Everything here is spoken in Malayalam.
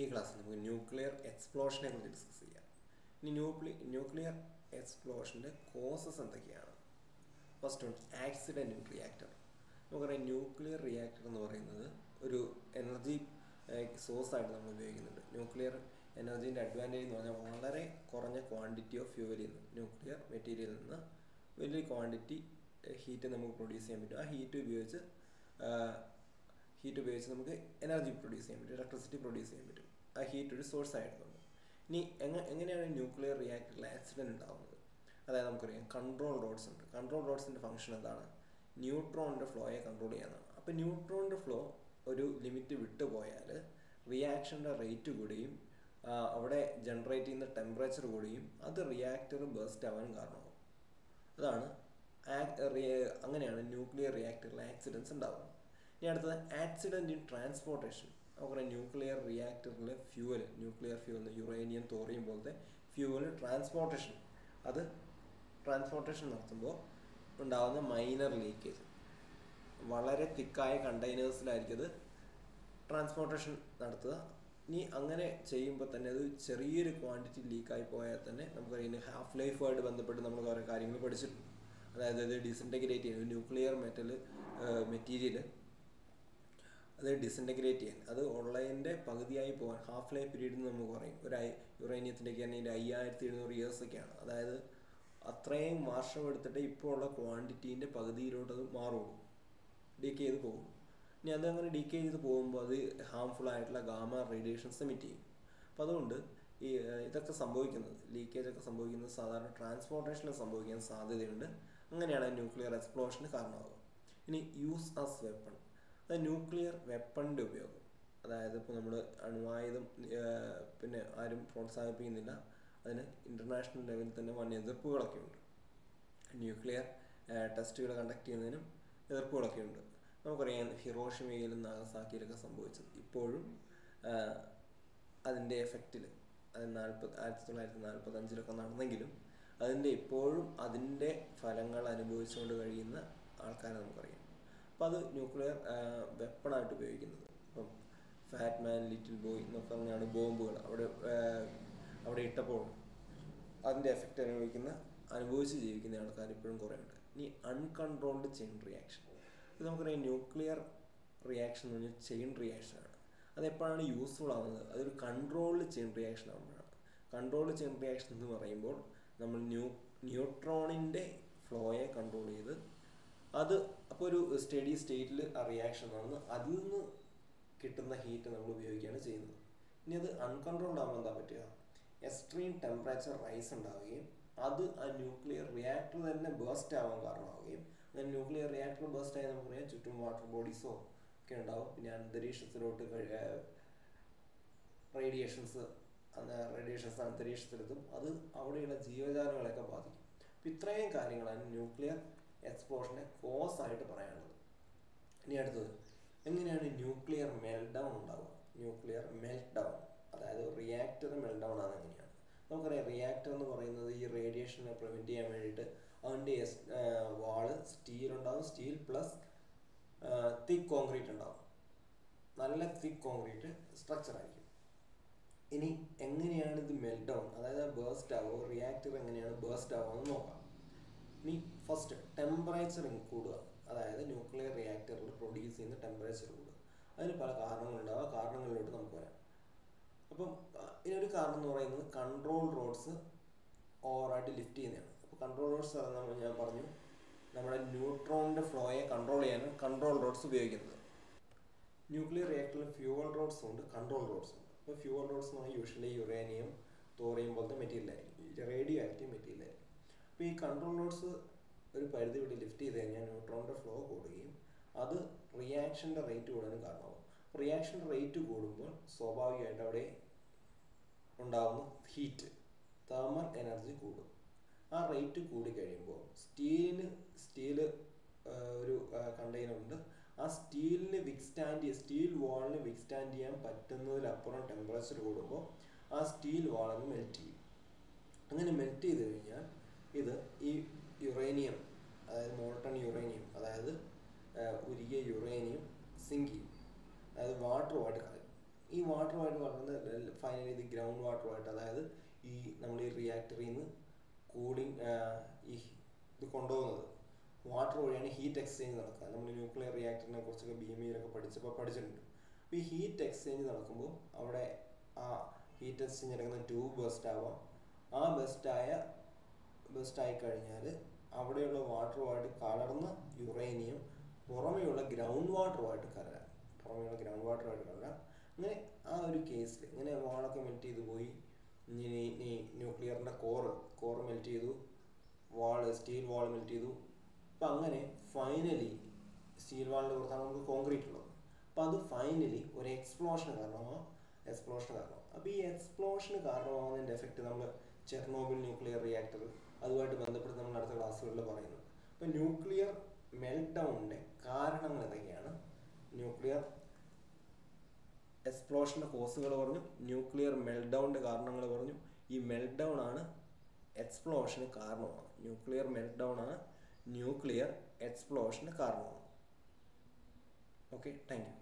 ഈ ക്ലാസ്സിൽ നമുക്ക് ന്യൂക്ലിയർ എക്സ്പ്ലോഷനെ കുറിച്ച് ഡിസ്കസ് ചെയ്യാം. ഇനി ന്യൂക്ലി ന്യൂക്ലിയർ എക്സ്പ്ലോഷന്റെ കോസസ് എന്തൊക്കെയാണ്? First one accident in reactor നമുക്കറിയാം ന്യൂക്ലിയർ റിയാക്ടർ എന്ന് പറയുന്നത് ഒരു എനർജി സോഴ്സ് ആയിട്ട് നമ്മൾ ഉപയോഗിക്കുന്നുണ്ട്. ന്യൂക്ലിയർ എനർജീന്റെ അഡ്വാന്റേജ് എന്ന് പറഞ്ഞാൽ വളരെ കുറഞ്ഞ ക്വാണ്ടിറ്റി ഓഫ് ഫ്യൂവലിൽ നിന്ന് ന്യൂക്ലിയർ മെറ്റീരിയലിൽ നിന്ന് വലിയ ക്വാണ്ടിറ്റി ഹീറ്റ് നമുക്ക് പ്രൊഡ്യൂസ് ചെയ്യാൻ പറ്റും. ആ ഹീറ്റ് ഉപയോഗിച്ച് ഹീറ്റ് ഉപയോഗിച്ച് നമുക്ക് എനർജി പ്രൊഡ്യൂസ് ചെയ്യാൻ പറ്റും ഇലക്ട്രിസിറ്റി പ്രൊഡ്യൂസ് ചെയ്യാൻ പറ്റും. ആ ഹീറ്റ് ഒരു സോഴ്സ് ആയിട്ടുണ്ട് ഇനി എങ്ങനെ എങ്ങനെയാണ് ന്യൂക്ലിയർ റിയാക്ടറിൽ ആക്സിഡന്റ് ഉണ്ടാകുന്നത് അതായത് നമുക്കറിയാം കൺട്രോൾ റോഡ്സ് ഉണ്ട്. കൺട്രോൾ റോഡ്സിന്റെ ഫംഗ്ഷൻ എന്താണ്? ന്യൂട്രോണിന്റെ ഫ്ലോയെ കൺട്രോൾ ചെയ്യാനാണ്. അപ്പോൾ ന്യൂട്രോണിന്റെ ഫ്ലോ ഒരു ലിമിറ്റ് വിട്ടുപോയാൽ റിയാക്ഷന്റെ റേറ്റ് കൂടിയും അവിടെ ജനറേറ്റ് ചെയ്യുന്ന ടെമ്പറേച്ചർ കൂടിയും അത് റിയാക്ടർ ബേസ്റ്റ് ആവാൻ കാരണമാകും അതാണ് അങ്ങനെയാണ് ന്യൂക്ലിയർ റിയാക്ടറിൽ ആക്സിഡൻസ് ഉണ്ടാകുന്നത് ഇനി അടുത്തത് ആക്സിഡന്റ് ഇൻ ട്രാൻസ്പോർട്ടേഷൻ നമുക്കറിയാം nuclear റിയാക്ടറിലെ fuel nuclear fuel uranium thorium പോലത്തെ ഫ്യൂവൽ ട്രാൻസ്പോർട്ടേഷൻ അത് ട്രാൻസ്പോർട്ടേഷൻ നടത്തുമ്പോൾ ഉണ്ടാകുന്ന മൈനർ ലീക്കേജ് വളരെ തിക്കായ കണ്ടെയ്നേഴ്സിലായിരിക്കും അത് ട്രാൻസ്പോർട്ടേഷൻ നടത്തുക. ഇനി അങ്ങനെ ചെയ്യുമ്പോൾ തന്നെ അത് ചെറിയൊരു ക്വാണ്ടിറ്റി ലീക്കായി പോയാൽ തന്നെ നമുക്കറിയാം ഹാഫ് ലൈഫുമായിട്ട് ബന്ധപ്പെട്ട് നമ്മൾ കുറേ കാര്യങ്ങൾ പഠിച്ചിട്ടുണ്ട്. അതായത് അത് ഡിസിന്റഗ്രേറ്റ് ചെയ്യുന്നത് ന്യൂക്ലിയർ മെറ്റൽ മെറ്റീരിയൽ അത് ഡിസിന്റഗ്രേറ്റ് ചെയ്യാൻ അത് ഉള്ളതിന്റെ പകുതിയായി പോകാൻ ഹാഫ് ലൈഫ് പീരീഡ് എന്ന് നമുക്ക് പറയും. ഒരു യുറേനിയത്തിന്റെയൊക്കെ തന്നെ അയ്യായിരത്തി എഴുന്നൂറ് ഇയേഴ്സൊക്കെയാണ് അതായത് അത്രയും വർഷം എടുത്തിട്ട് ഇപ്പോൾ ഉള്ള ക്വാണ്ടിറ്റീന്റെ പകുതിയിലോട്ട് അത് മാറുള്ളൂ. ഡീക്കെ ചെയ്ത് പോകും. ഇനി അതങ്ങനെ ഡീക്കെ ചെയ്ത് പോകുമ്പോൾ അത് ഹാംഫുൾ ആയിട്ടുള്ള ഗാമ റേഡിയേഷൻസ് എമിറ്റ് ചെയ്യും. അപ്പം അതുകൊണ്ട് ഈ ഇതൊക്കെ സംഭവിക്കുന്നത് ലീക്കേജ് ഒക്കെ സംഭവിക്കുന്നത് സാധാരണ ട്രാൻസ്പോർട്ടേഷനിൽ സംഭവിക്കാൻ സാധ്യതയുണ്ട്. അങ്ങനെയാണ് ന്യൂക്ലിയർ എക്സ്പ്ലോഷന് കാരണമാകുക ഇനി യൂസ് ആസ് വെപ്പൺ ന്യൂക്ലിയർ വെപ്പണിന്റെ ഉപയോഗം. അതായത് ഇപ്പോൾ നമ്മൾ അണുവായുധം പിന്നെ ആരും പ്രോത്സാഹിപ്പിക്കുന്നില്ല. അതിന് ഇന്റർനാഷണൽ ലെവലിൽ തന്നെ വൻ എതിർപ്പുകളൊക്കെ ഉണ്ട്. ന്യൂക്ലിയർ ടെസ്റ്റുകൾ കണ്ടക്ട് ചെയ്യുന്നതിനും എതിർപ്പുകളൊക്കെ ഉണ്ട്. നമുക്കറിയാം ഹിറോഷിമയിലും നാഗസാക്കിയിലൊക്കെ സംഭവിച്ചത്. ഇപ്പോഴും അതിന്റെ എഫക്റ്റിൽ അത് നാൽപ്പത് ആയിരത്തി തൊള്ളായിരത്തി നാൽപ്പത്തഞ്ചിലൊക്കെ നടന്നെങ്കിലും അതിന്റെ ഇപ്പോഴും അതിന്റെ ഫലങ്ങൾ അനുഭവിച്ചുകൊണ്ട് കഴിയുന്ന ആൾക്കാരെ നമുക്കറിയാം. അപ്പോൾ അത് ന്യൂക്ലിയർ വെപ്പണായിട്ട് ഉപയോഗിക്കുന്നത്. ഇപ്പം ഫാറ്റ് മാൻ ലിറ്റിൽ ബോയ് എന്നൊക്കെ പറഞ്ഞാണ് ബോംബുകൾ അവിടെ അവിടെ ഇട്ടപ്പോൾ അതിന്റെ എഫക്റ്റ് അനുഭവിക്കുന്ന അനുഭവിച്ച് ജീവിക്കുന്ന ആൾക്കാർ ഇപ്പോഴും കുറേ ഉണ്ട്. ഇനി അൺകൺട്രോൾഡ് ചെയിൻ റിയാക്ഷൻ ഇത് നമുക്കറിയാം ന്യൂക്ലിയർ റിയാക്ഷൻ എന്ന് പറഞ്ഞാൽ ചെയിൻ റിയാക്ഷൻ റിയാക്ഷനാണ് അതെപ്പോഴാണ് യൂസ്ഫുൾ ആവുന്നത്? അതൊരു കൺട്രോൾഡ് ചെയിൻ റിയാക്ഷൻ ആകുമ്പോഴാണ് കൺട്രോൾഡ് ചെയിൻ റിയാക്ഷൻ എന്ന് പറയുമ്പോൾ നമ്മൾ ന്യൂ ന്യൂട്രോണിന്റെ ഫ്ലോയെ കൺട്രോൾ ചെയ്ത് അത് അപ്പോൾ ഒരു സ്റ്റഡി സ്റ്റേറ്റിൽ ആ റിയാക്ഷൻ നടന്ന് അതിൽ നിന്ന് കിട്ടുന്ന ഹീറ്റ് നമ്മൾ ഉപയോഗിക്കുകയാണ് ചെയ്യുന്നത്. ഇനി അത് അൺകൺട്രോൾഡ് ആകുമ്പോൾ എന്താ പറ്റുക? എക്സ്ട്രീം ടെമ്പറേച്ചർ റൈസ് ഉണ്ടാവുകയും അത് ആ ന്യൂക്ലിയർ റിയാക്ടർ തന്നെ ബേസ്റ്റ് ആവാൻ കാരണമാവുകയും അങ്ങനെ ന്യൂക്ലിയർ റിയാക്ടർ ബേസ്റ്റ് ആയി നമുക്കറിയാം ചുറ്റും വാട്ടർ ബോഡീസോ ഒക്കെ ഉണ്ടാവും. പിന്നെ അന്തരീക്ഷത്തിലോട്ട് റേഡിയേഷൻസ് റേഡിയേഷൻസ് അന്തരീക്ഷത്തിലെത്തും. അത് അവിടെയുള്ള ജീവജാലങ്ങളെയൊക്കെ ബാധിക്കും. അപ്പം ഇത്രയും കാര്യങ്ങളാണ് ന്യൂക്ലിയർ എക്സ്പ്ലോഷനെ കോസ് ആയിട്ട് പറയാനുള്ളത്. ഇനി അടുത്തത് എങ്ങനെയാണ് ന്യൂക്ലിയർ മെൽറ്റ് ഡൗൺ ഉണ്ടാവുക? ന്യൂക്ലിയർ മെൽറ്റ് ഡൗൺ അതായത് റിയാക്ടർ മെൽറ്റ് ഡൗൺ ആണ് എങ്ങനെയാണ്. നമുക്കറിയാം റിയാക്ടർ എന്ന് പറയുന്നത് ഈ റേഡിയേഷനെ പ്രിവെന്റ് ചെയ്യാൻ വേണ്ടിയിട്ട് അതിന്റെ വാൾ സ്റ്റീൽ ഉണ്ടാവും. സ്റ്റീൽ പ്ലസ് തിക്ക് കോൺക്രീറ്റ് ഉണ്ടാവും. നല്ല തിക്ക് കോൺക്രീറ്റ് സ്ട്രക്ചർ ആയിരിക്കും. ഇനി എങ്ങനെയാണ് ഇത് മെൽറ്റ് ഡൗൺ അതായത് ബേസ്റ്റ് ആവോ റിയാക്ടർ എങ്ങനെയാണ് ബേസ്റ്റ് ആവുക എന്ന് നോക്കാം. ഇനി ഫസ്റ്റ് ടെമ്പറേച്ചർ കൂടുക അതായത് ന്യൂക്ലിയർ റിയാക്ടറിൽ പ്രൊഡ്യൂസ് ചെയ്യുന്ന ടെമ്പറേച്ചർ കൂടുക. അതിന് പല കാരണങ്ങളുണ്ടാവുക കാരണങ്ങളിലോട്ട് നമുക്ക് വരാം. അപ്പം ഇതിനൊരു കാരണം എന്ന് പറയുന്നത് കൺട്രോൾ റോഡ്സ് ഓവറായിട്ട് ലിഫ്റ്റ് ചെയ്യുന്നതാണ്. അപ്പോൾ കൺട്രോൾ റോഡ്സ് ഞാൻ പറഞ്ഞു നമ്മുടെ ന്യൂട്രോണിന്റെ ഫ്ലോയെ കൺട്രോൾ ചെയ്യാനും കൺട്രോൾ റോഡ്സ് ഉപയോഗിക്കുന്നത്. ന്യൂക്ലിയർ റിയാക്ടറിൽ ഫ്യൂവൽ റോഡ്സ് ഉണ്ട് കൺട്രോൾ റോഡ്സ് ഉണ്ട്. അപ്പോൾ ഫ്യൂവൽ റോഡ്സ് എന്ന് പറഞ്ഞാൽ യൂഷ്വലി യുറേനിയം തോറിയം പോലത്തെ മെറ്റീരിയൽ ആയിരിക്കും. റേഡിയോ ആക്റ്റീവ് മെറ്റീരിയൽ ആയിരിക്കും. അപ്പോൾ ഈ കൺട്രോൾ റോഡ്സ് ഒരു പരിധി വിട്ട് ലിഫ്റ്റ് ചെയ്ത് കഴിഞ്ഞാൽ ന്യൂട്രോണിന്റെ ഫ്ലോ കൂടുകയും അത് റിയാക്ഷന്റെ റേറ്റ് കൂടാനും കാരണമാകും റിയാക്ഷൻ റേറ്റ് കൂടുമ്പോൾ സ്വാഭാവികമായിട്ട് അവിടെ ഉണ്ടാകുന്ന ഹീറ്റ് തെർമൽ എനർജി കൂടും. ആ റേറ്റ് കൂടി കഴിയുമ്പോൾ സ്റ്റീലിന് സ്റ്റീൽ ഒരു കണ്ടെയ്നർ ഉണ്ട്. ആ സ്റ്റീലിന് വിക്സ്റ്റാൻഡ് സ്റ്റീൽ വാളിന് വിക്സ്റ്റാൻഡ് ചെയ്യാൻ പറ്റുന്നതിലപ്പുറം ടെമ്പറേച്ചർ കൂടുമ്പോൾ ആ സ്റ്റീൽ വാളങ്ങ് മെൽറ്റ് ചെയ്യും. അങ്ങനെ മെൽറ്റ് ചെയ്ത് കഴിഞ്ഞാൽ ഇത് ഈ യുറേനിയം അതായത് മോൾട്ടൺ യുറേനിയം അതായത് ഉരുകിയ യുറേനിയം സിങ്ക് ചെയ്യും. അതായത് വാട്ടറുമായിട്ട് കളയും. ഈ വാട്ടറുമായിട്ട് പറഞ്ഞത് ഫൈനലി ഇത് ഗ്രൗണ്ട് വാട്ടറുമായിട്ട് അതായത് ഈ നമ്മൾ ഈ റിയാക്ടറിൽ നിന്ന് കൂളിംഗ് ഈ ഇത് കൊണ്ടുപോകുന്നത്. വാട്ടർ വഴിയാണ് ഹീറ്റ് എക്സ്ചേഞ്ച് നടക്കുക നമ്മൾ ന്യൂക്ലിയർ റിയാക്ടറിനെ കുറിച്ചൊക്കെ ബി എം ഇയിലൊക്കെ പഠിച്ചപ്പോൾ പഠിച്ചിട്ടുണ്ട്. അപ്പോൾ ഈ ഹീറ്റ് എക്സ്ചേഞ്ച് നടക്കുമ്പോൾ അവിടെ ആ ഹീറ്റ് എക്സ്ചേഞ്ച് നടക്കുന്ന ട്യൂബ് ബെസ്റ്റ് ആവാം. ആ ബെസ്റ്റായ ബെസ്റ്റ് ആയി കഴിഞ്ഞാൽ അവിടെയുള്ള വാട്ടറുമായിട്ട് കലർന്ന യുറേനിയം പുറമെയുള്ള ഗ്രൗണ്ട് വാട്ടറുമായിട്ട് കലരാം. പുറമെയുള്ള ഗ്രൗണ്ട് വാട്ടറുമായിട്ട് കലരാം. അങ്ങനെ ആ ഒരു കേസിൽ ഇങ്ങനെ വാളൊക്കെ മെൽറ്റ് ചെയ്ത് പോയി. ഇനി ന്യൂക്ലിയറിന്റെ കോറ് കോറ് മെൽറ്റ് ചെയ്തു. വാൾ സ്റ്റീൽ വാൾ മെൽറ്റ് ചെയ്തു. അപ്പം അങ്ങനെ ഫൈനലി സ്റ്റീൽ വാളിന്റെ പുറത്താണ് നമുക്ക് കോൺക്രീറ്റ് ഉള്ളത്. അപ്പം അത് ഫൈനലി ഒരു എക്സ്പ്ലോഷന് കാരണമാണ് എക്സ്പ്ലോഷന് കാരണം അപ്പോൾ ഈ എക്സ്പ്ലോഷന് കാരണമാകുന്നതിന്റെ എഫക്റ്റ് നമ്മൾ ചെർണോബിൽ ന്യൂക്ലിയർ റിയാക്ടർ അതുമായിട്ട് ബന്ധപ്പെട്ട് നമ്മൾ അടുത്ത ക്ലാസ്സുകളിൽ പറയുന്നത് അപ്പോൾ ന്യൂക്ലിയർ മെൽറ്റ് ഡൗണിന്റെ കാരണങ്ങൾ എന്തൊക്കെയാണ്? ന്യൂക്ലിയർ എക്സ്പ്ലോഷന്റെ കോസുകൾ പറഞ്ഞു ന്യൂക്ലിയർ മെൽറ്റ് ഡൗണിന്റെ കാരണങ്ങൾ പറഞ്ഞു ഈ മെൽറ്റ് ഡൗൺ ആണ് എക്സ്പ്ലോഷന് കാരണമാണ് ന്യൂക്ലിയർ മെൽറ്റ് ഡൗൺ ആണ് ന്യൂക്ലിയർ എക്സ്പ്ലോഷന് കാരണമാണ് ഓക്കെ താങ്ക് യു.